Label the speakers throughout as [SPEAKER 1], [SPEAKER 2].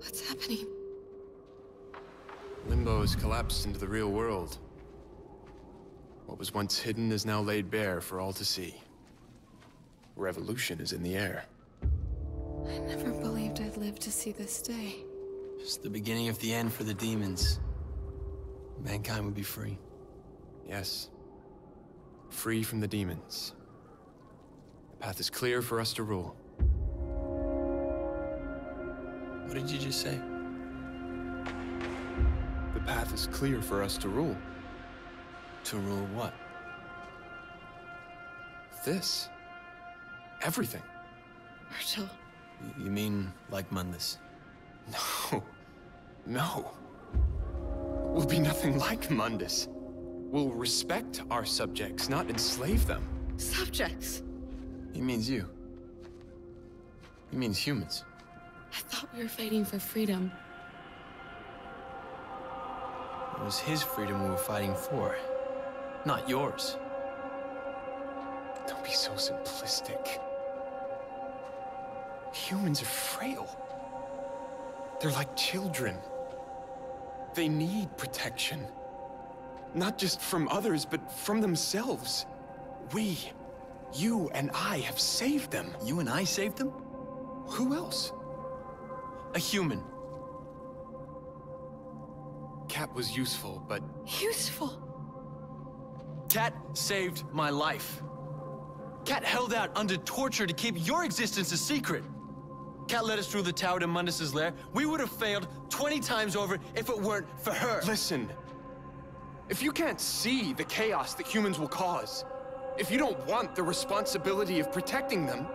[SPEAKER 1] What's happening?
[SPEAKER 2] Limbo has collapsed into the real world. What was once hidden is now laid bare for all to see. Revolution is in the air.
[SPEAKER 1] I never believed I'd live to see this day.
[SPEAKER 3] It's the beginning of the end for the demons. Mankind would be free.
[SPEAKER 2] Yes. Free from the demons. The path is clear for us to rule.
[SPEAKER 3] What did you just say?
[SPEAKER 2] The path is clear for us to rule.
[SPEAKER 3] To rule what?
[SPEAKER 2] This. Everything.
[SPEAKER 3] Vergil, You mean like Mundus?
[SPEAKER 2] No. No. We'll be nothing like Mundus. We'll respect our subjects, not enslave them.
[SPEAKER 1] subjects.
[SPEAKER 3] He means you. He means humans.
[SPEAKER 1] I thought we were fighting for freedom.
[SPEAKER 3] It was his freedom we were fighting for, not yours.
[SPEAKER 2] Don't be so simplistic. Humans are frail. They're like children. They need protection. Not just from others, but from themselves. We, you and I, have saved them.
[SPEAKER 3] You and I saved them?
[SPEAKER 2] Who else?
[SPEAKER 3] A human.
[SPEAKER 2] Cat was useful, but
[SPEAKER 1] Useful.
[SPEAKER 3] Cat saved my life. Cat held out under torture to keep your existence a secret. Cat led us through the tower to Mundus's lair. We would have failed 20 times over if it weren't for her.
[SPEAKER 2] listen. If you can't see the chaos that humans will cause, if you don't want the responsibility of protecting them,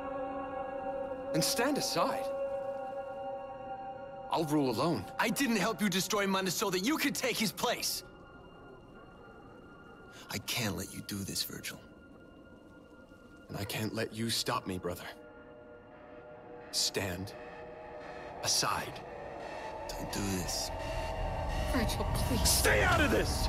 [SPEAKER 2] then stand aside. I'll rule alone.
[SPEAKER 3] I didn't help you destroy Mundus so that you could take his place. I can't let you do this, Vergil.
[SPEAKER 2] And I can't let you stop me, brother. Stand aside.
[SPEAKER 3] Don't do this.
[SPEAKER 1] Vergil, please.
[SPEAKER 2] Stay out of this!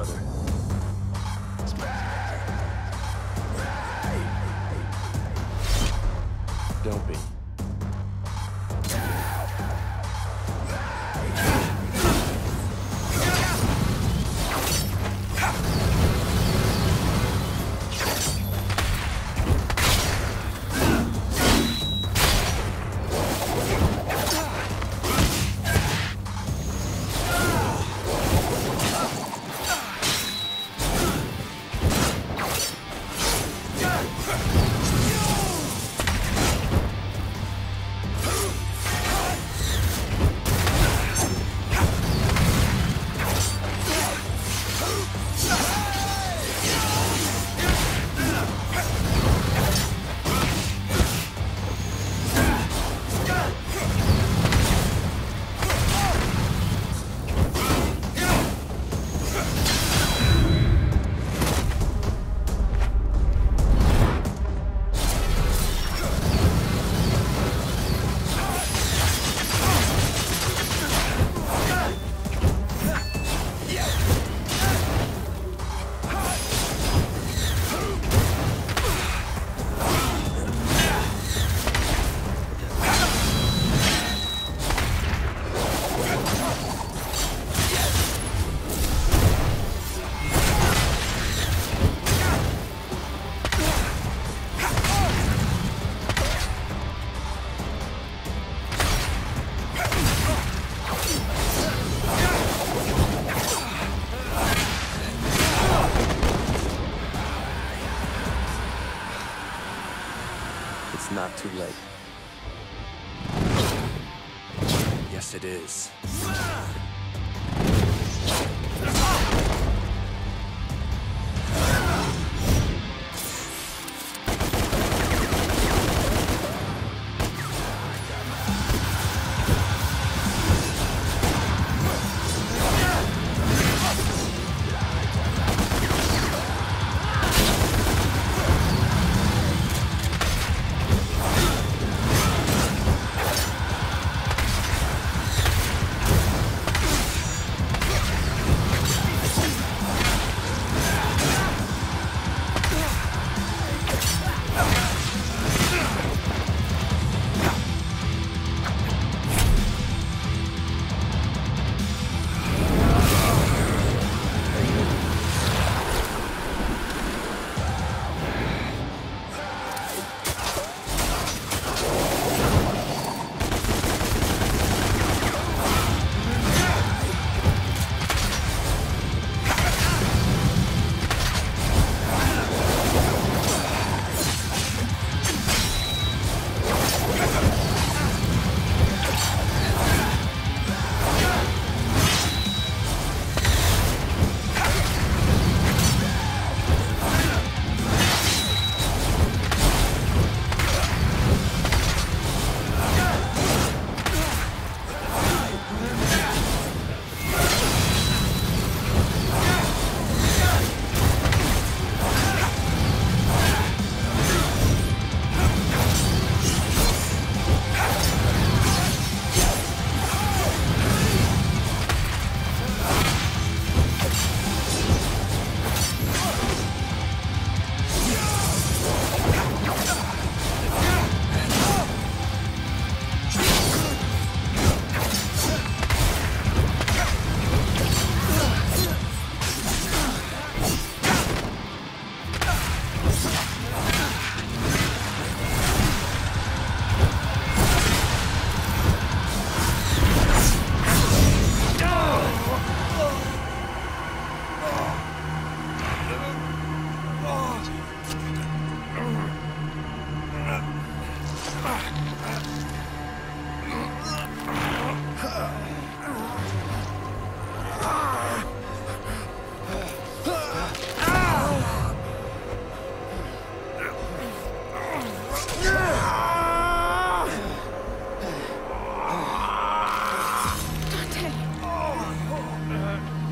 [SPEAKER 3] Brother. Not too late. Yes, it is.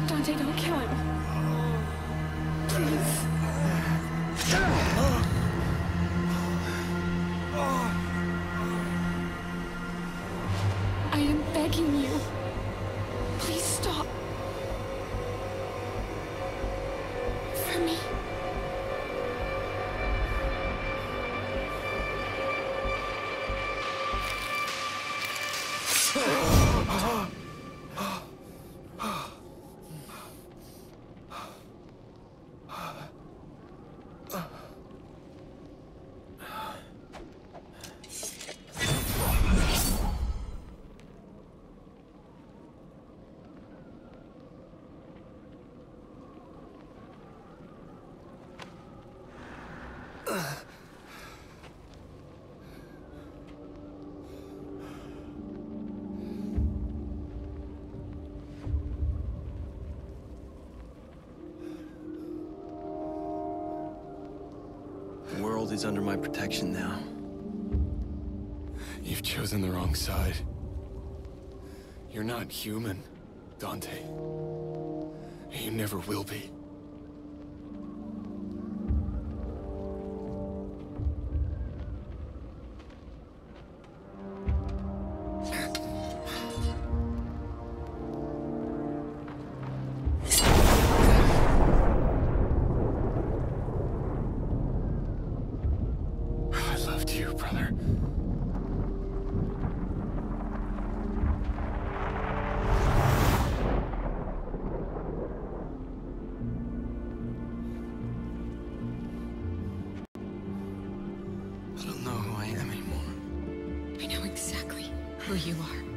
[SPEAKER 1] Dante, don't kill him. Please.
[SPEAKER 3] The world is under my protection now.
[SPEAKER 2] You've chosen the wrong side. You're not human, Dante. You never will be.
[SPEAKER 1] Exactly who you are.